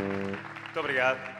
Muito obrigado.